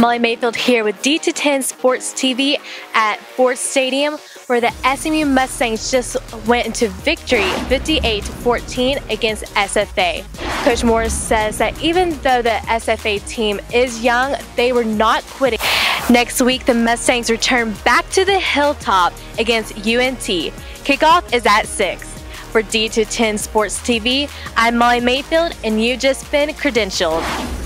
Molly Mayfield here with D210 Sports TV at Ford Stadium, where the SMU Mustangs just went into victory 58 14 against SFA. Coach Morris says that even though the SFA team is young, they were not quitting. Next week, the Mustangs return back to the hilltop against UNT. Kickoff is at 6. For D210 Sports TV, I'm Molly Mayfield, and you just been credentialed.